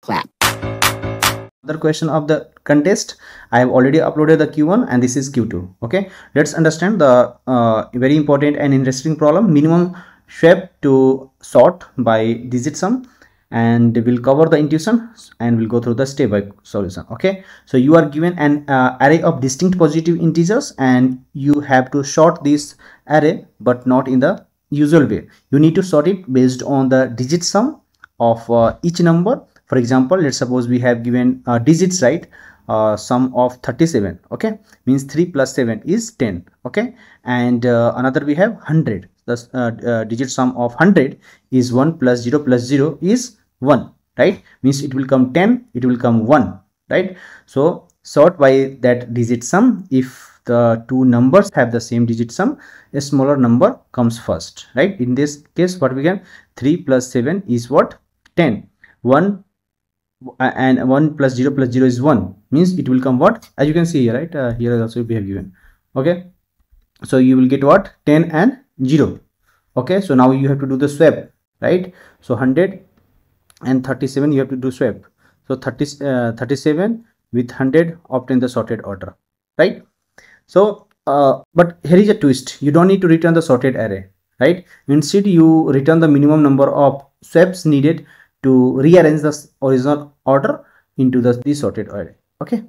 clap. Other question of the contest. I have already uploaded the q1 and this is q2 okay? Let's understand the uh, very important and interesting problem. Minimum swap to sort by digit sum and we'll cover the intuition and we'll go through the step by solution. Okay? So you are given an uh, array of distinct positive integers and you have to sort this array but not in the usual way. You need to sort it based on the digit sum of uh, each number for example let's suppose we have given uh, digits right? Uh, sum of 37 okay? Means 3 plus 7 is 10 okay? And uh, another we have 100 the uh, uh, digit sum of 100 is 1 plus 0 plus 0 is 1 right? Means it will come 10 it will come 1 right? So sort by that digit sum if the two numbers have the same digit sum a smaller number comes first right? In this case what we can 3 plus 7 is what? 10 1 and 1 plus 0 plus 0 is 1 means it will come what? As you can see here right? Uh, here also we have given. Okay? So you will get what? 10 and 0 okay? So now you have to do the swap right? So 100 and 37 you have to do swap. So 30 uh, 37 with 100 obtain the sorted order right? So uh, but here is a twist. You don't need to return the sorted array right? Instead you return the minimum number of swaps needed to rearrange the original order into the, sorted array. Okay.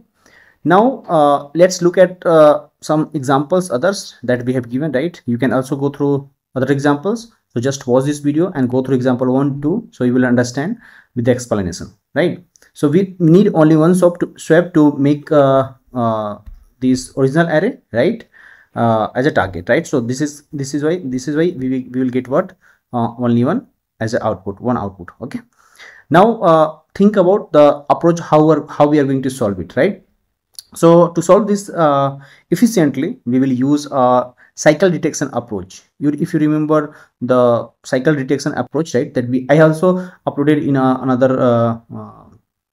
Now uh, let's look at uh, some examples others that we have given right? You can also go through other examples. So just watch this video and go through example one two so you will understand with the explanation right? So we need only one swap to swap to make uh, uh, this original array right? Uh, as a target right? So this is this is why this is why we, we will get what? Uh, only one as an output one output okay now uh, think about the approach how we how we are going to solve it right? So to solve this uh, efficiently we will use a cycle detection approach. You if you remember the cycle detection approach right that we i also uploaded in a, another uh, uh,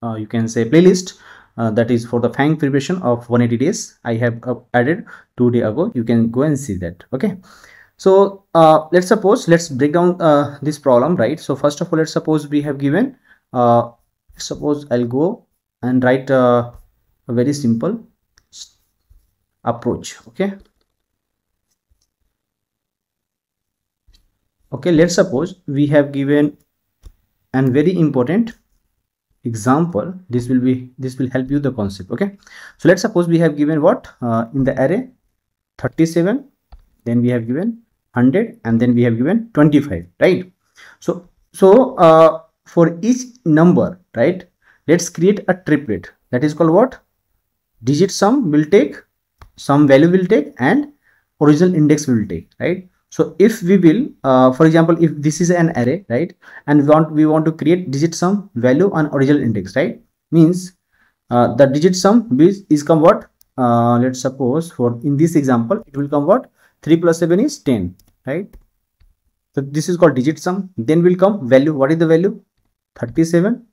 uh you can say playlist uh, that is for the FAANG preparation of 180 days. I have added two day ago. You can go and see that okay? So let's suppose let's break down this problem right? So first of all let's suppose we have given uh, suppose I'll go and write a, very simple approach okay? Okay let's suppose we have given an very important example. This will be this will help you the concept okay? So let's suppose we have given what? Uh, in the array 37 then we have given 100 and then we have given 25 right? So so uh, for each number right let's create a triplet. That is called what? Digit sum will take some value will take and original index will take right? So if we will uh, for example if this is an array right and we want we want to create digit sum value and original index right? Means uh, the digit sum is, is come what? Uh, let's suppose for in this example it will come what? 3 plus 7 is 10 right? So this is called digit sum. Then will come value. What is the value 37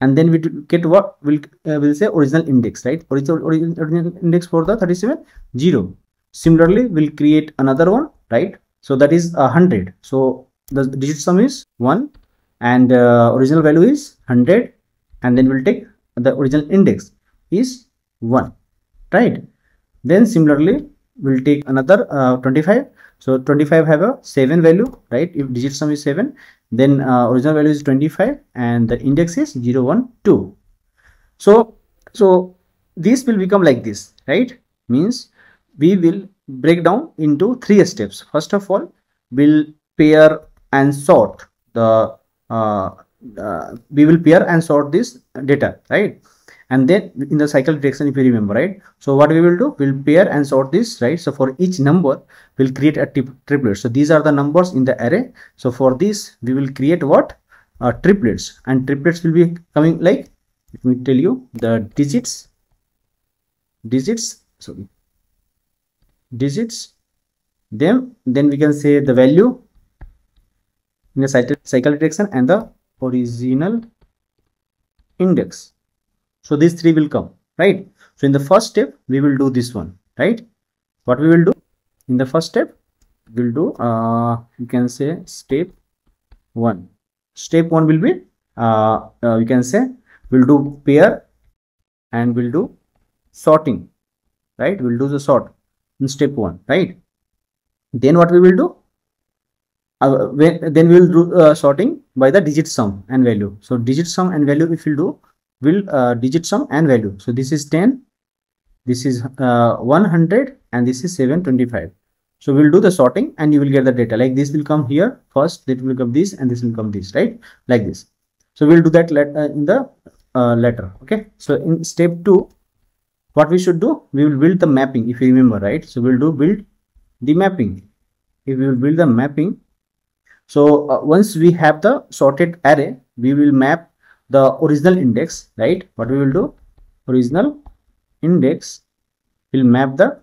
and then we get what will uh, will say original index right? Original, original index for the 37 0 similarly we'll create another one right? So that is a 100 so the digit sum is 1 and uh, original value is 100 and then we'll take the original index is 1 right? Then similarly we'll take another uh, 25 so 25 have a 7 value right? If digit sum is 7 then uh, original value is 25 and the index is 0 1 2 so so this will become like this right? Means we will break down into three steps. First of all we'll pair and sort the uh, uh, we will pair and sort this data right and then in the cycle detection if you remember right? So what we will do? We'll pair and sort this right? So for each number we'll create a triplet. So these are the numbers in the array. So for this we will create what? Uh, triplets. And triplets will be coming like let me tell you the digits digits sorry digits then then we can say the value in the cycle direction and the original index so these three will come right? So in the first step we will do this one right? What we will do? In the first step we'll do uh you can say step one. Step one will be uh, uh you can say we'll do pair and we'll do sorting right? We'll do the sort in step one right? Then what we will do? Uh, when, then we will do uh, sorting by the digit sum and value. So digit sum and value if we do will uh, digit sum and value. So this is 10 this is uh, 100 and this is 725 so we'll do the sorting and you will get the data. Like this will come here first that will come this and this will come this right? Like this. So we'll do that let, uh, in the uh, letter okay? So in step two what we should do we will build the mapping if you remember right? So we'll do build the mapping. If we will build the mapping so uh, once we have the sorted array we will map the original index right? What we will do? Original index will map the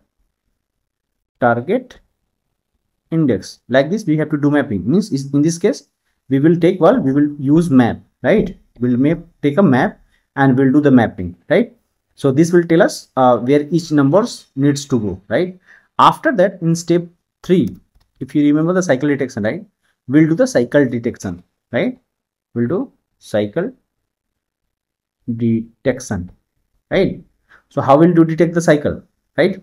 target index. Like this we have to do mapping. Means in this case we will take well we will use map right? We'll map take a map and we'll do the mapping right? So this will tell us uh, where each numbers needs to go right? After that in step three if you remember the cycle detection right? We'll do the cycle detection right? We'll do cycle detection right? So how will you detect the cycle right?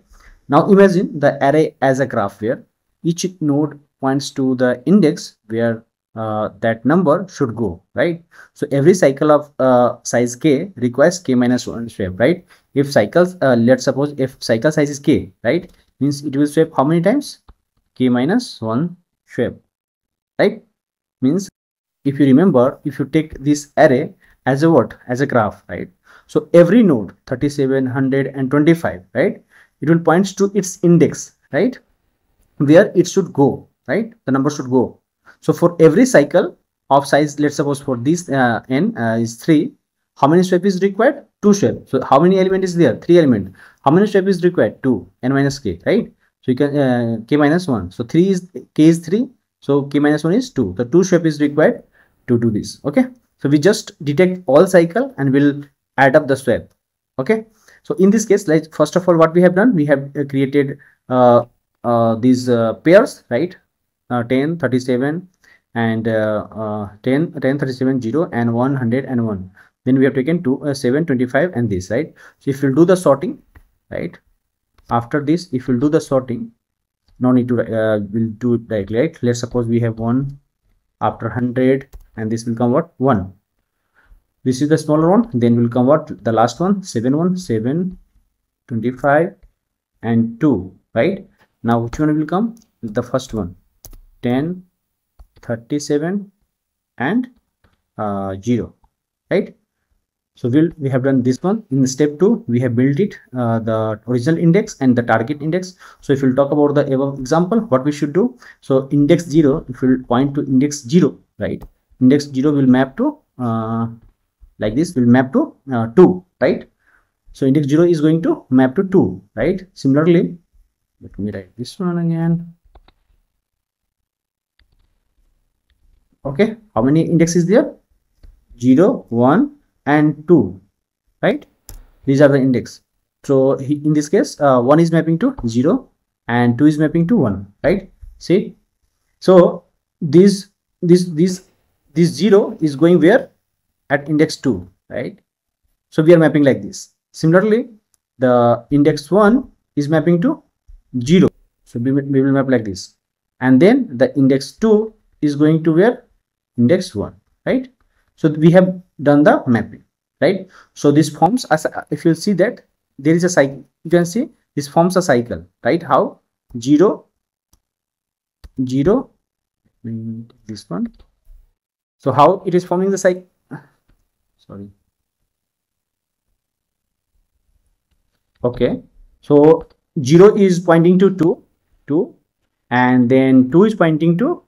Now imagine the array as a graph where each node points to the index where uh, that number should go right? So every cycle of uh, size k requires k minus 1 swap right? If cycles uh, let's suppose if cycle size is k right? Means it will swap how many times? K minus 1 swap right? Means if you remember if you take this array as a what as a graph right so every node 3725 right it will points to its index right where it should go right the number should go so for every cycle of size, let's suppose for this uh, n uh, is 3, how many swap is required? 2 swap. So how many element is there? 3 element. How many swap is required? 2, n minus k, right? So you can uh, k minus 1. So 3 is k is 3. So k minus 1 is 2. The 2 swap is required to do this. Okay. So we just detect all cycle and we'll add up the swap. Okay. So in this case, like first of all, what we have done, we have uh, created uh, uh, these uh, pairs, right? Uh, 10, 37, and uh, uh, 10 10 37 0 and 101 then we have taken 2 uh, 7 25 and this right so if you'll do the sorting right after this if you'll do the sorting no need to uh, we'll do it directly right let's suppose we have one after 100 and this will come what 1 this is the smaller one then will come what the last one 7 1 7 25 and 2 right? Now which one will come? The first one. 10 37 and uh, 0 right? So we'll we have done this one. In step two we have built it uh, the original index and the target index. So if we'll talk about the above example what we should do? So index 0 if we'll point to index 0 right index 0 will map to uh, like this will map to uh, 2 right? So index 0 is going to map to 2 right? Similarly let me write this one again. Okay how many index is there? 0 1 and 2 right? These are the index. So in this case uh, 1 is mapping to 0 and 2 is mapping to 1 right? See? So this this this this 0 is going where? At index 2 right? So we are mapping like this. Similarly the index 1 is mapping to 0 so we, will map like this. And then the index 2 is going to where? Index 1 right? So we have done the mapping right? So this forms as if you see that there is a cycle you can see this forms a cycle right? How? 0 0 this one so how it is forming the cycle? Sorry. Okay. So 0 is pointing to 2 2 and then 2 is pointing to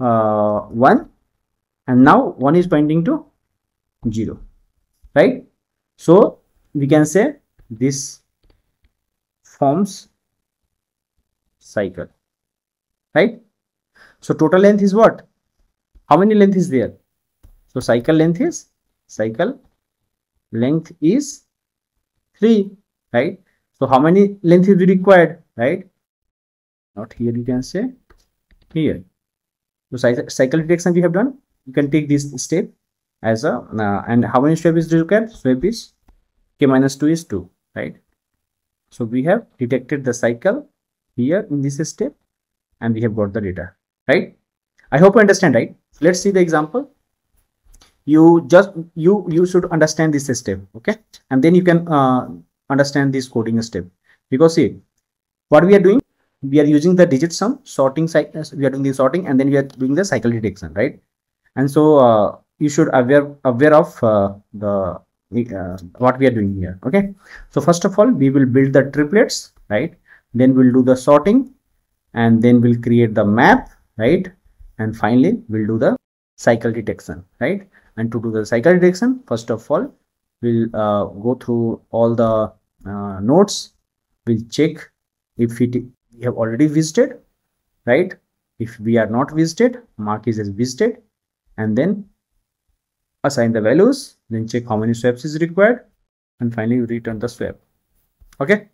uh, 1 and now 1 is pointing to 0 right? So we can say this forms cycle right? So total length is what how many length is there? So cycle length is cycle length is 3 right? So how many length is required right? Not here you can say here. So cycle detection we have done. You can take this step as a uh, and how many swap is required? Swap is k minus 2 is 2 right? So we have detected the cycle here in this step and we have got the data right i hope you understand right? Let's see the example. You just you you should understand this step okay? And then you can uh, understand this coding step. Because see what we are doing we are using the digit sum sorting cycle we are doing the sorting and then we are doing the cycle detection right? And so uh, you should aware aware of uh, the uh, what we are doing here okay? So first of all we will build the triplets right? Then we'll do the sorting and then we'll create the map right and finally we'll do the cycle detection right? And to do the cycle detection first of all we'll uh, go through all the uh, nodes we'll check if it we have already visited right? If we are not visited mark is as visited and then assign the values then check how many swaps is required and finally return the swap. Okay?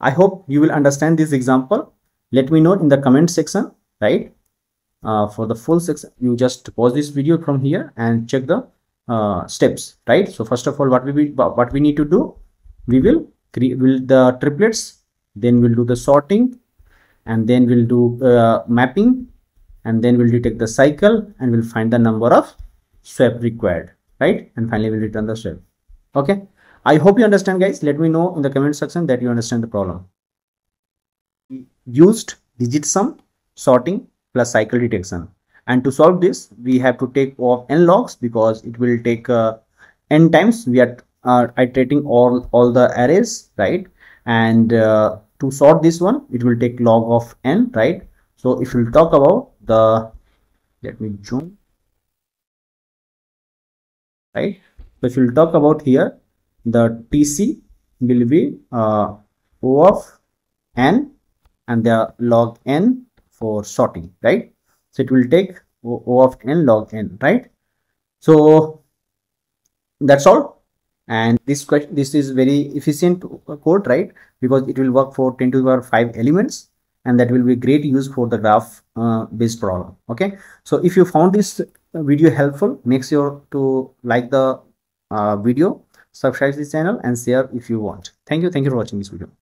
I hope you will understand this example. Let me know in the comment section right uh, for the full section you just pause this video from here and check the uh, steps right? So first of all what we what we need to do we will create will the triplets then we'll do the sorting and then we'll do uh, mapping and then we'll detect the cycle and we'll find the number of swap required right? And finally we'll return the swap. Okay? I hope you understand guys. Let me know in the comment section that you understand the problem. Used digit sum sorting plus cycle detection. And to solve this we have to take off n logs because it will take uh, n times. We are uh, iterating all all the arrays right? And uh, to sort this one it will take log of n right? So if we'll talk about the let me zoom right? So if we'll talk about here the tc will be uh, o of n and the log n for sorting right? So it will take o, o of n log n right? So that's all. And this question this is very efficient code right? Because it will work for 10 to the power 5 elements and that will be great use for the graph uh, based problem okay? So if you found this video helpful make sure to like the uh, video subscribe to this channel and share if you want. Thank you. Thank you for watching this video